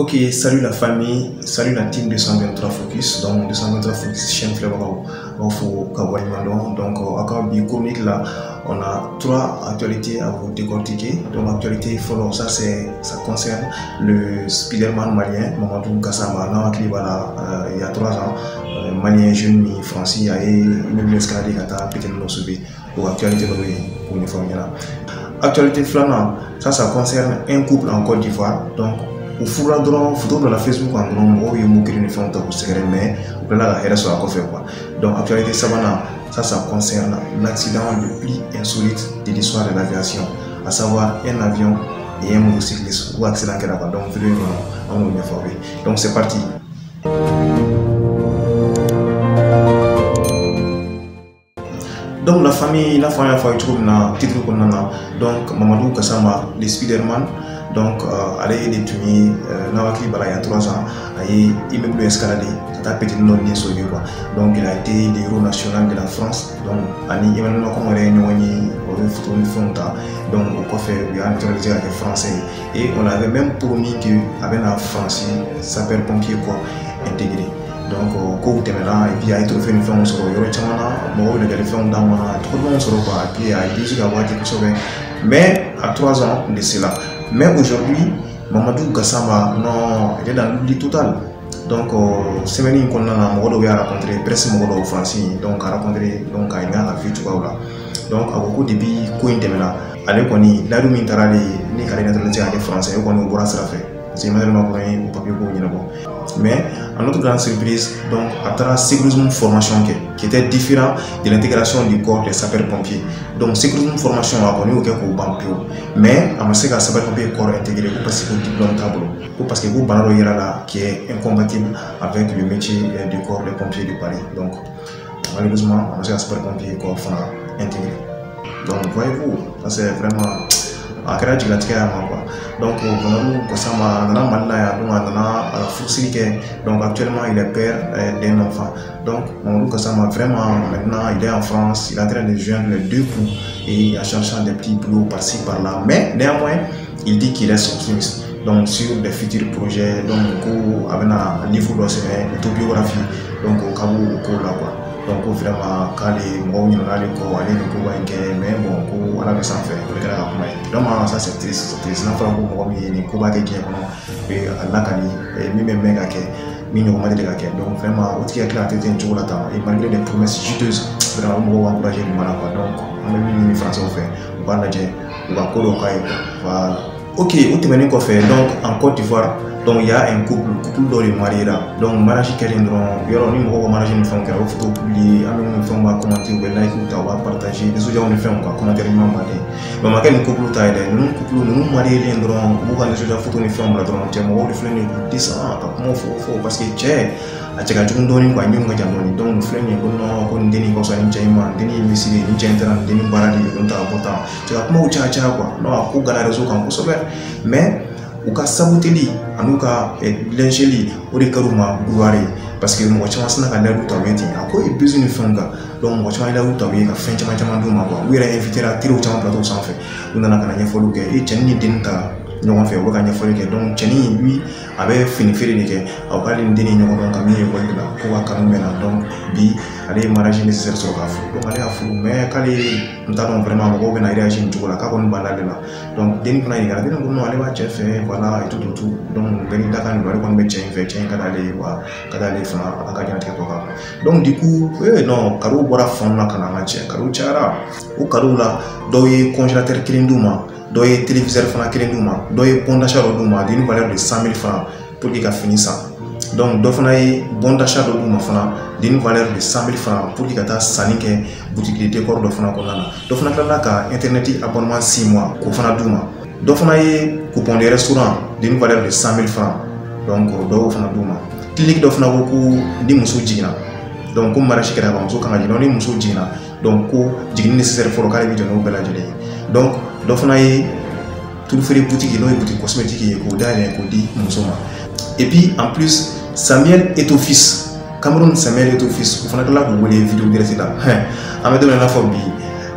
Ok, salut la famille, salut la team 223 Focus. Donc, 223 Focus, chaîne Fleur Info Kawai Donc, à bi chronique là, on a trois actualités à vous décortiquer. Donc, actualité follow, ça c'est, ça concerne le Spider-Man malien, Mamadou Kassama, voilà, euh, il y a trois ans, euh, malien jeune mi français, a une escalade qui a pété le sauvé. Pour actualité, pour une fois, Actualité flamand, ça, ça concerne un couple en Côte d'Ivoire. Donc, u furula dɔrɔn foto bila facebook kan dɔrɔn mɔgɔw ye kelen ni fɛnw ta k'u sɛgɛrɛ mais u tilala ka hɛrɛ sɔrɔ a kɔfɛ donc actualité sabanan ça ça concerne l'accident le plus insolite de l'histoire de l'aviation à savoir un avion et un motocycliste ou accident kɛra quoi donc vidéo in kɔnɔ an b'o ɲɛfɔ aw ye donc c'est parti. Donc la famille n'a fɔ an y'a fɔ a ye cogo min na titre kɔnɔna na donc mamadou kasama le spiderman ale de tun ye euh, n'a hakili b'a la il y a trois ans a ye immeuble escalade ka taa petini dɔ ni quoi. Donc il a été le héros national de la France. Donc ani Emmanuel Macron yɛrɛ ye ɲɔgɔn ye ye donc o kɔfɛ naturalisé ka kɛ français. Ye et on avait même promis que a bɛna France sapeur pompier corps intégré. Donc kow et puis a ye trophée ni fɛnw sɔrɔ yɔrɔ d'a ma tɔgɔdɔnw sɔrɔ quoi. Et a ye mais à trois ans de cela Mais aujourd'hui, Mamadou Gassama, non, il est dans l'oubli total. Donc, semaine qu'on a un à rencontrer, presque un français, donc à rencontrer, donc à une la vie, tu vois. Donc, à beaucoup de billes, quoi, il est là. Allez, qu'on y, là, nous, il est allé, il est allé, il est français, on est au bras de la fête. Parce que Emmanuel Macron ye o papier ko ɲɛnabɔ mais à notre grande surprise donc a taara sécurisme formation qui était différent de l'intégration du corps des sapeurs-pompiers. Donc sécurisme formation a kɛ k'o ban pewu mais a ma ka sapeurs-pompiers corps intégré ko parce que diplôme t'a bolo ko parce que ko bana dɔ yera la qui est incompatible avec le métier du corps des pompiers de Paris. Donc malheureusement a ma ka sapeurs-pompiers corps fana intégré. Donc voyez-vous ça c'est vraiment a kɛra jigilatigɛ y'a ma donc Mamadou Gassama a nana Mali la yan donc a nana ka furusiri kɛ donc actuellement il est père d'un enfant. Donc Mamadou Gassama vraiment maintenant il est en France il est en train de joindre les deux bouts et en cherchant des petits boulots par-ci par-là. Mais néanmoins il dit qu'il est optimiste donc sur des futurs projets donc ko a bɛna livre dɔ sɛbɛn autobiographie donc o ka b'o ko la quoi. Donc ko vraiment k'ale mɔgɔw ɲininka ale kɔ ale nin koba in kɛ mais bon ko ala bɛ sanfɛ kɛra ka kuma ye c'est triste c'est triste n'a fɔra ko mɔgɔ min ye nin koba kɛ diɲɛ kɔnɔ a lakali min bɛ mɛn ka kɛ min ɲɔgɔn ma deli ka kɛ donc vraiment o tigi hakili a tɛ ten cogo la tan et malgré des promesses juteuses vraiment o mɔgɔw encouragé nin mana donc an bɛ min ɲini français fɛ u k'a lajɛ u ka ko dɔw k'a ye voilà ok o tɛmɛnen kɔfɛ donc en Côte d'Ivoire donc il y a un couple couple dɔ de mariera. Donc mariage kɛlen dɔrɔn yɔrɔ ni mɔgɔw ka mariage ni fɛnw kɛra o photo publier an bɛ ni fɛnw b'a commenter u bɛ like ta u b'a partager nisɔndiyaw ni fɛnw ka commentaire ɲuman baden mais ma kɛ nin couple ta ye dɛ couple ninnu marielen dɔrɔn u b'u ka nisɔndiya photo de filɛ nin parce que cɛ a cɛ ka jugu dɔɔni quoi ɲɛw ka jan dɔɔni donc nin filɛ nin ye non ko nin dennin ka fisa ni cɛ in ma nin dennin ye misiri ye nin cɛ in taara nin dennin baara de ye nin ta ka bɔ tan cɛ ka kumaw caya caya a mais u ka sabuteli an'u ka lɛnzeli o de kɛr'u ma buware ye parce que mɔgɔ caman sina ka layidu taw ye ten a ko ye bisu ni fɛnw kan donc mɔgɔ caman ye layidu taw ye ka fɛn caman caman d'u ma quoi u yɛrɛ invitera teriw caman plateau sanfɛ u nana ka na ɲɛfɔliw kɛ e cɛnin ni dennin ta ɲɔgɔn fɛ u bɛ ka ɲɛfɔli kɛ cɛnin lui a bɛ fini feere de kɛ a ko hali ni dennin ɲɔgɔn dɔn ka min ye ekɔli de la ko ka kanu bɛ na bi ale ye mariage nécessaire sɔrɔ k'a furu ale y'a furu k'ale n t'a dɔn vraiment mɔgɔw bɛna réagir nin cogo la k'a kɔni b'a la. Ale la dennin fana ɲininka dennin ko non ale b'a cɛ fɛ voilà et tout et tout. Donc bɛɛ ni dakan nin don ale kɔni bɛ cɛ in fɛ cɛ in ka d'ale ye wa ka d'ale fana a ka. Diɲɛnatigɛ tɔ kan donc du coup ee non cadeau bɔra fan na ka na an ka cɛ cadeau cayara o cadeau la dɔw ye congélateur kelen d'u ma dɔ ye téléviseur fana kelen d'u ma. Dɔ ye bon d'achat dɔ d'u ma. D'une valeur de 100 000 francs pour que ka fini san donc dɔ fana ye bon d'achat dɔ d'u ma fana d'une valeur de 100 000 francs pour que ka taa sanni kɛ boutique de décor dɔ fana kɔnɔna na. Dɔ fana tilala ka internet abonnement 6 mois k'o fana d'u ma. Dɔ fana ye coupon de restaurant d'une valeur de 100 000 francs. Donc dɔ y'o fana d'u ma. Clinique dɔ fana ko ko ni muso jiginna. Donc ko mariage kɛra ka muso kan ka jigin ni muso jiginna donc ko jiginni nécessaire fɔlɔ k'ale bɛ jɔ n'o bɛɛ lajɛlen ye donc dɔ fana ye turufeere boutique n'o ye boutique cosmétique ye k'o dayɛlɛ k'o di muso ma et puis en plus samuel et fils. Cameroun samuel et fils. O fana tilala k'u wele vidéo direct la an bɛ don min na i n'a fɔ bi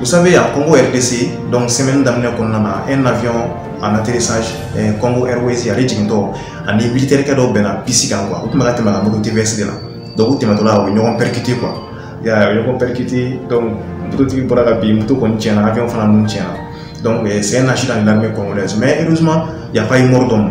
Vous savez, à Congo RDC, donc semaine d'amener qu'on a un avion en atterrissage, eh, Congo Airways, il y a les gens en militaire qui ont ben à piscine quoi. Vous pouvez mettre la moto TVS de là. Donc vous pouvez là, ils ont percuté quoi. Il y a ils ont percuté donc moto qui pourra la bim, moto qu'on tient, avion fana non tient. Donc euh, c'est un accident de l'armée congolaise. Mais heureusement, il n'y a pas eu mort d'homme.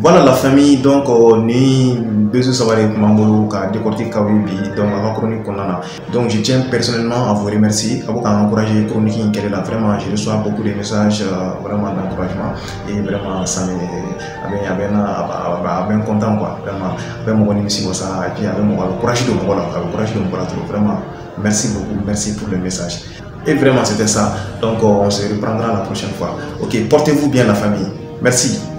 voilà la famille donc euh, ni besoin saba de kun b'an bolo ka décortiquer kaw ye bi donc a ka chronique kɔnɔna na donc je tiens personnellement à vous remercier a bɛ k'an encourager chronique in kɛlɛ la vraiment je reçois beaucoup de messages euh, vraiment d'encouragement et vraiment ça me a bɛ a bɛ na a bɛ n content quoi. Vraiment a bɛ mɔgɔ nimisi wasa et puis a bɛ mɔgɔ a bɛ courage a bɛ courage la trop. Vraiment merci beaucoup merci pour le message. Et vraiment c'était ça. Donc euh, on se reprendra la prochaine fois. Ok portez-vous bien la famille. Merci